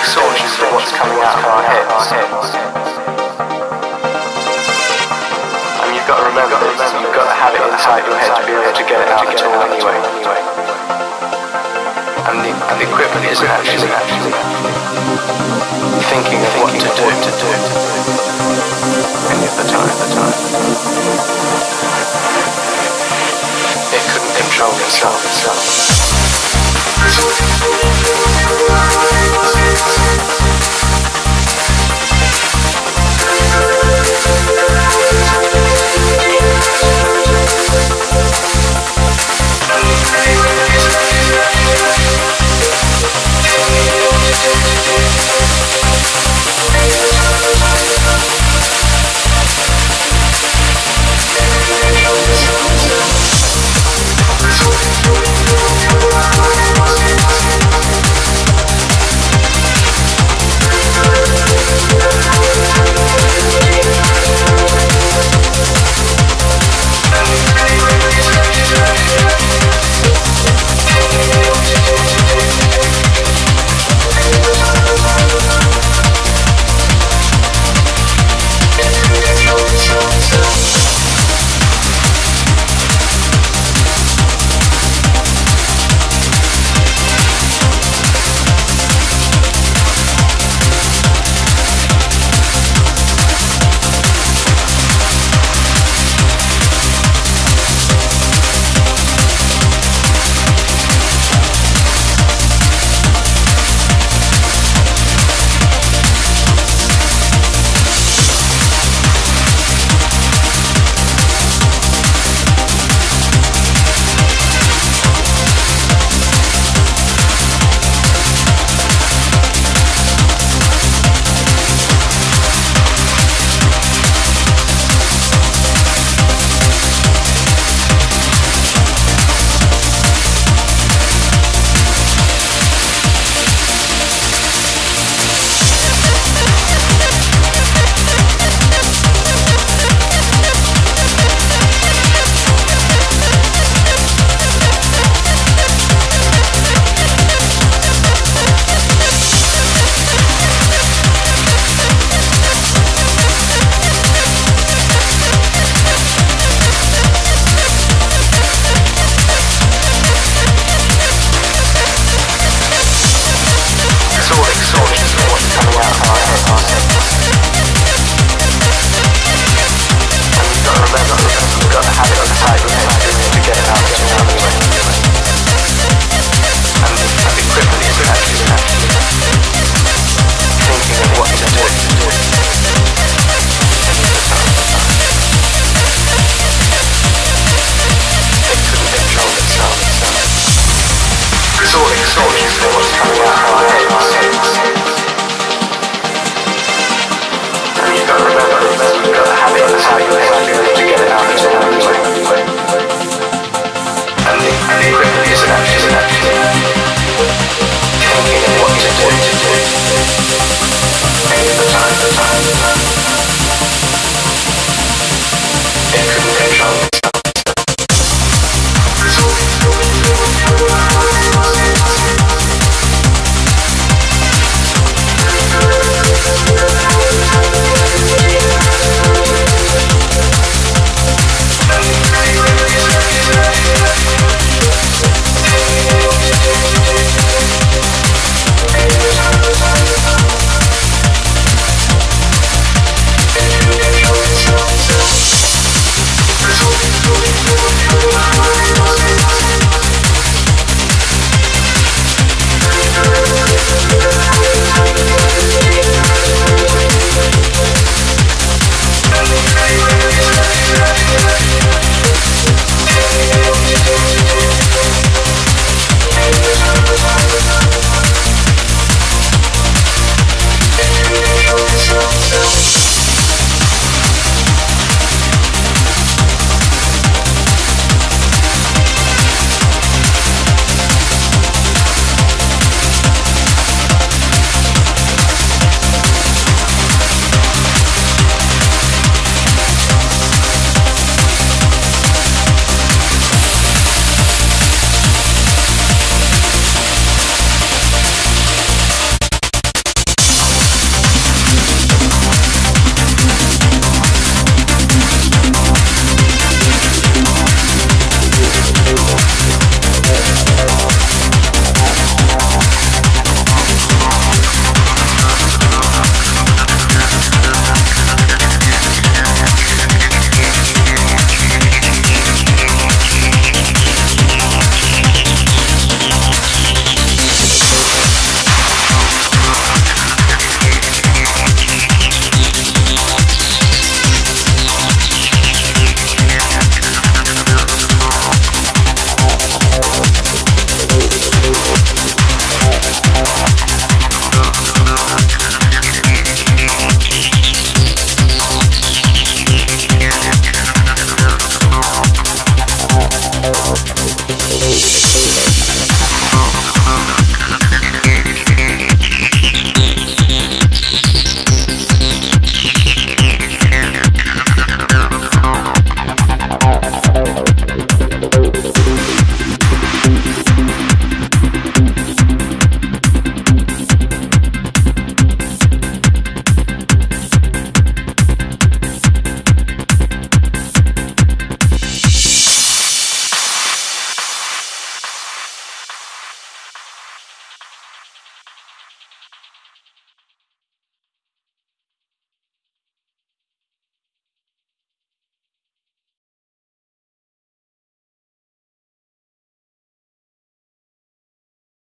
It's all of what's coming out of our heads. And you've got to remember this, you've got to have it inside your head to be able to get it out at all anyway. And the, and the equipment isn't actually, actually thinking of what to do to do any of the time. The time. It couldn't control itself itself. It's